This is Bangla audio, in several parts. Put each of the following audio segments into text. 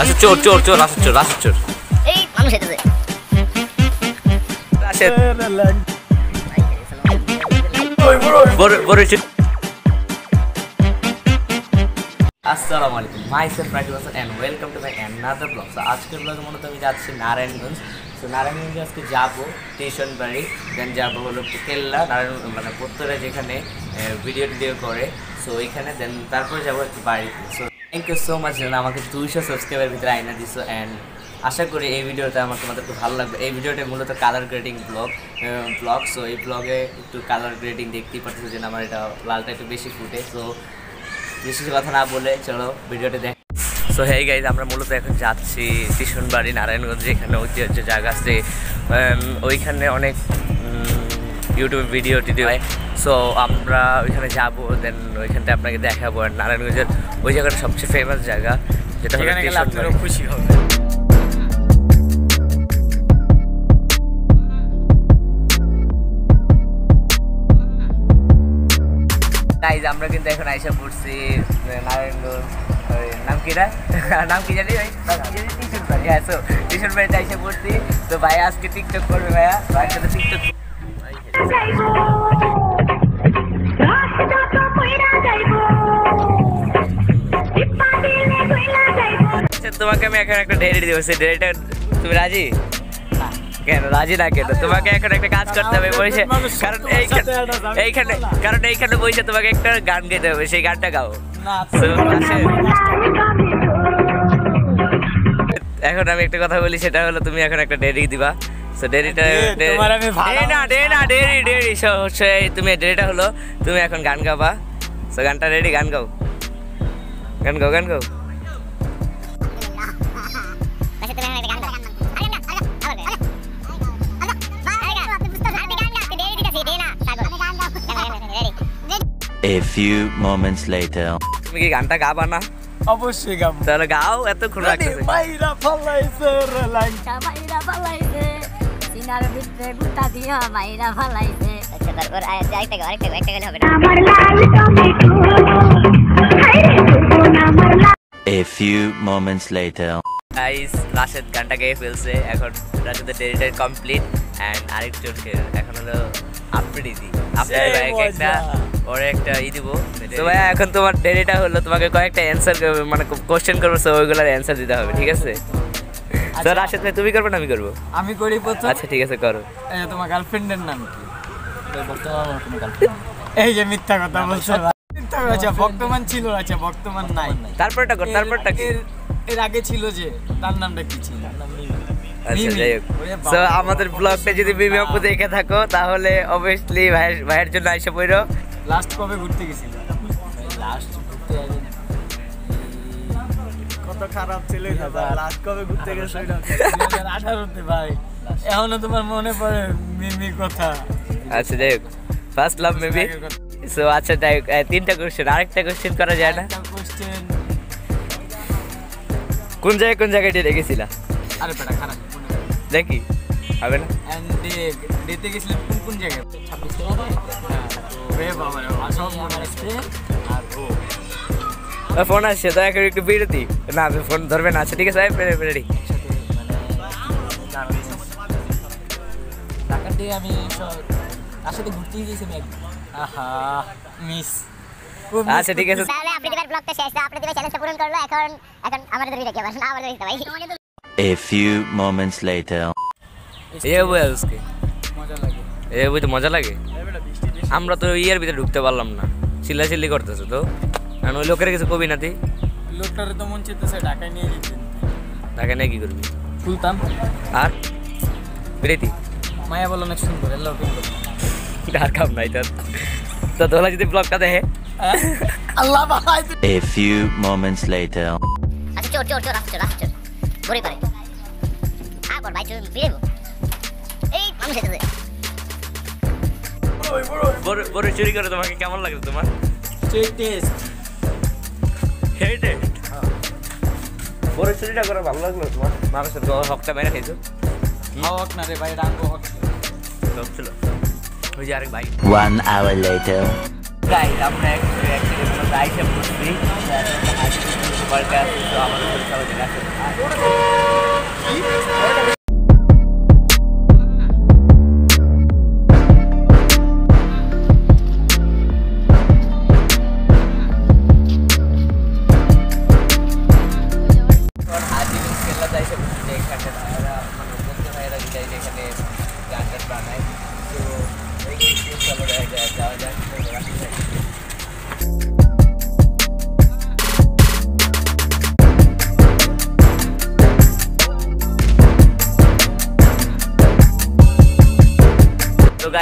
আচ্ছা চোর চোর চোর রাশেদ চোর রাশেদ চোর। এই মানুষ হেঁটেছে রাশেদ বড় বড় আসসালামু আলাইকুম। Myself Rakib Hasan and welcome to my another blog so আজকের ব্লগে মূলত আমি যাচ্ছি নারায়ণগঞ্জ। তো নারায়ণগঞ্জে আজকে যাব স্টেশন বাড়ি দেন যাব হলো কেল্লা নারায়ণ মানে পুত্তরা যেখানে ভিডিও টিডিও করে। সো ওইখানে দেন তারপরে যাব একটু বাড়িতে। So thank you so much যেন আমাকে দুইশো সাবস্ক্রাইবার ভিতরে আইনা দিছো অ্যান্ড আশা করি এই ভিডিওটা আমার তোমাদেরকে ভালো লাগবে। এই ভিডিওটা মূলত colour grading vlog vlog so এই ব্লগে একটু কালার গ্রেডিং দেখতেই পাচ্ছি যেন আমার এটা লালটা একটু বেশি ফুটে। সো বেশি কথা না বলে চলো ভিডিওটা দেখ। সো হেই গাইজ আমরা মূলত এখন যাচ্ছি স্টেশন বাড়ি নারায়ণগঞ্জে এখানে ঐতিহ্য জায়গা আছে। ওইখানে অনেক ইউটিউবে ভিডিও টিডিও সো আমরা ওইখানে যাব দেন ওইখানটা আপনাকে দেখাবো। আর নারায়ণগঞ্জের ওই জায়গাটা সবচেয়ে ফেমাস জায়গা যেটা খুশি হবে গাইজ আমরা কিন্তু এখন আইসা পড়ছি নারায়ণগঞ্জ নাম কি রা নাম কি জানি ভাই? টিউশন বাড়ি হ্যাঁ টিউশন বাড়িতে আইসা পড়ছি। তো ভাই আজকে টিকটক করবে ভাইয়া। ভাইয়ের সাথে টিকটক তোমাকে আমি এখন একটা ডেয়ারি দিব। সেই ডেয়ারিটা তুমি রাজি? কেন? রাজি না কেন? তোমাকে এখন একটা কাজ করতে হবে বসে। কারণ এইখানে এইখানে কারণ এইখানে বসে তোমাকে একটা গান গাইতে হবে সেই গানটা গাও। না So, আসে। এখন আমি একটা কথা বলি সেটা হলো তুমি এখন একটা ডেরি দিবা। সো ডেরিটা ভালো না ডে না ডেরি ডেরি তুমি ডেরিটা হলো তুমি এখন গান গাবা। সো গানটা রেডি গান গাও গান গাও গান গাও আচ্ছা তুমি একটা গান গাও আরে না আরে আবার আরে আরে আপনি বুঝতে পারছেন আমি গান গাও আপনি দেরি দিতেছি দে না সাগর গান গাও ready A few moments later. তুমি কি গানটা গাবা না অবশ্যই গাবো তাহলে গাও এতক্ষণ রাখতেছে মাইরা ফালাইছে রে লাইন মাইরা ফালাইছে সিনার ভিতরে গুতা দিয়া মাইরা ফালাইছে আচ্ছা তারপর আরেকটা গাও আরেকটা গাও একটা গেলে হবে না। আমার লাল টমেটো হাইরে দুগুণ আমার লাল A few moments later. Guys Rashed গানটা গেয়ে ফেলছে। এখন রাশেদের ডেরিটা কমপ্লিট অ্যান্ড আরেকজনকে এখন হলো আফ্রিদি। আফ্রিদি একটা। ওরে একটা ই দিব। তো ভাই এখন তোমার ডেরিটা হলো তোমাকে কয়েকটা অ্যান্সার মানে কোশ্চেন করব সো ওইগুলোর অ্যান্সার দিতে হবে ঠিক আছে? তো রাশেদ ভাই তুমি করবে না আমি করব? আমি করি প্রথম। আচ্ছা ঠিক আছে করো। তোমার গার্লফ্রেন্ডের নাম কি? এই যে মিথ্যা কথা বলছো আচ্ছা বর্তমান ছিল আচ্ছা বর্তমান নাই। তারপরটা কর তারপরটা কি? এর- আগে ছিল যে তার নামটা কি ছিল? আচ্ছা আমাদের ব্লগটা যদি মিমি আপু দেখে থাকো তাহলে অবভিয়াসলি ভাইয়ের ভাইয়ের জন্য আইসা পড়ো। লাস্ট কবে ঘুরতে গেছিল? লাস্ট ঘুরতে কত খারাপ ছিল লাস্ট কবে ঘুরতে গেছে আঠারোতে ভাই। এখনও তোমার মনে পড়ে মিমি কথা। আচ্ছা যাই হোক ফার্স্ট লাভ মেবি সো আচ্ছা যাই হোক, এই তিনটা কোশ্চেন আরেকটা কোশ্চেন করা যায় না? কোন জায়গায় কোন জায়গায় ডেটে গেছিলা? আরে বেটা খারাপ দেখি হবে না? And ডে- গেছিলাম কোন কোন জায়গায়? ছাব্বিশ। হ্যাঁ ফোন আসছে দয়া করে একটু বিরতি। না ফোন ধরবে না। আচ্ছা ঠিক আছে রেডি মানে ঢাকার দিয়ে আমি তার সাথে ঘুরতে গিয়েছি আমি আহা মিস। আচ্ছা ঠিক আছে। তাহলে আপনি দিবার ব্লগটা শেষ আপনি দিবার চ্যালেঞ্জটা পূরণ করল এখন এখন আমাদের আবার না দিতে ভাই A few moments later. এ আজকে। মজা লাগে। এ বই তো মজা লাগে? আমরা তো ইয়ের ভিতরে ঢুকতে পারলাম না। চিল্লা চিল্লি করতেছে তো। কারণ ওই লোকের কিছু কবি নাতি? লোকটারে তো মন চেতেছে ঢাকায় নিয়ে যেতেন তাকে নিয়ে কি করবি? খুলতাম। আর? বিরতি মায়া বলো না শুনব এল্লাহ আর কাম নাই তোর তো দোলা যদি ব্লগটা দেখে আল্লাহ বাহাই A few moments later. আচ্ছা চোর চোর চোর আসছে আসছে ঘুরে পারে। আবার ভাই চোর বিয়ে এই মানুষ হেঁটেছে বড় বড় চুরি করে তোমাকে কেমন লাগে তোমার? চেক টেস্ট হেটে বড় চুরিটা করে ভালো লাগল তোমার। মানুষের হকটা মেরে খাইছো। হক না রে ভাই রাঙ্গো হক ছিল। ওই যে আরেক ভাই One hour later. গাইজ আমরা এক এক জায়গায় আইসা পড়ছি পার্কে আছি তো আমাদের সাথে সবাই দেখা হাজির খেলা তাই সব এখানে ভাইয়েরা মানে বন্ধু ভাইয়েরা যাই যেখানে গান টান বানায়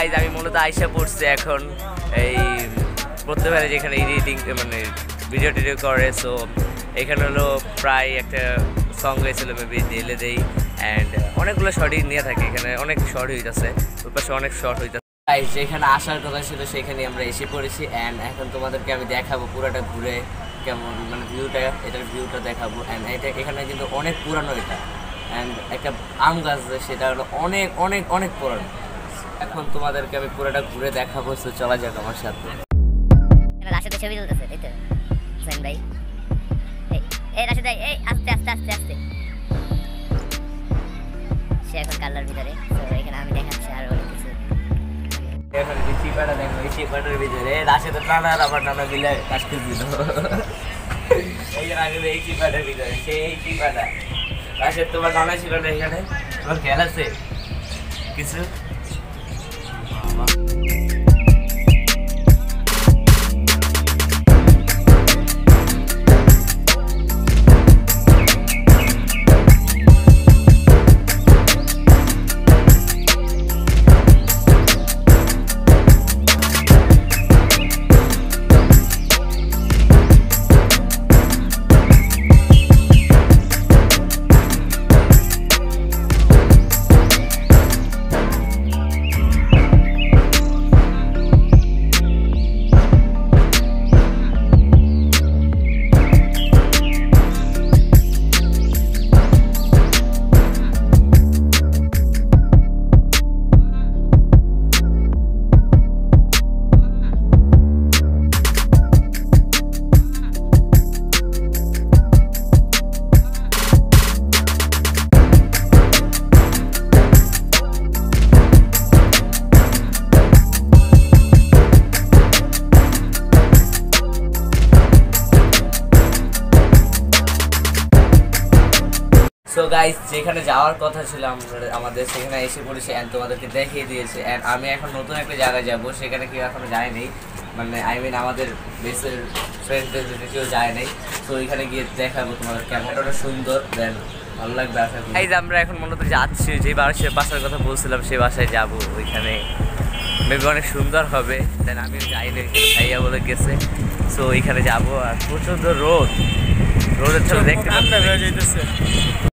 গাইজ আমি মূলত আইসা পড়ছি এখন এই প্রত্যেকবারে যেখানে এডিটিং মানে ভিডিও টিডিও করে সো এখানে হলো প্রায় একটা সং হয়েছিল মেবি দিলে দেই অ্যান্ড অনেকগুলো শর্টই নিয়ে থাকে এখানে, অনেক শর্ট হইতেছে ওই পাশে অনেক শর্ট হইতেছে। গাইজ যেখানে আসার কথা ছিল, সেখানে আমরা এসে পড়েছি অ্যান্ড এখন তোমাদেরকে আমি দেখাবো পুরোটা ঘুরে কেমন মানে ভিউটা এটার ভিউটা দেখাবো অ্যান্ড এটা, এখানে কিন্তু অনেক পুরানো এটা অ্যান্ড একটা আম গাছ সেটা হলো অনেক অনেক অনেক পুরানো। এখন তোমাদেরকে আমি পুরোটা ঘুরে দেখাবো তো চলা যাক আমার সাথে। রাশেদের ছবি তুলতেছে তাই তো? হোসেন ভাই। এই এই রাশেদ ভাই এই আস্তে আস্তে আস্তে আস্তে। সে এখন কালার ভিতরে তো এখানে আমি দেখাচ্ছি আর অনেক কিছু। এখন এই চিপাটা দেখো এই চিপাটার ভিতরে। রাশেদ নানা আর আমার নানা মিলে কাজ করছিল এই যে রাশেদ এই চিপাটার ভিতরে সেই এই চিপাটা রাশেদ তোমার নানা ছিল না এখানে? তোমার খেয়াল আছে? কিছু? সো গাইস যেখানে যাওয়ার কথা ছিল আমরা- আমাদের সেখানে এসে পড়েছে অ্যান্ড তোমাদেরকে দেখিয়ে দিয়েছে। অ্যান্ড আমি এখন নতুন একটা জায়গায় যাব সেখানে কেউ এখনও যায়নি মানে আই মিন আমাদের বেসের ফ্রেন্ডদের যদি কেউ যায় নাই। তো ওইখানে গিয়ে দেখাবো তোমাদের ক্যামেরাটা সুন্দর দেন ভালো লাগবে আশা করি। এই যে আমরা এখন মূলত যাচ্ছি যে বাসায় বাসার কথা বলছিলাম সেই বাসায় যাব। ওইখানে মেবি অনেক সুন্দর হবে। দেন আমি যাইনি ওইখানে ভাইয়া বলে গেছে। সো ওইখানে যাব আর প্রচণ্ড রোদ। রোদের ছবি দেখতে পাচ্ছি। হয়ে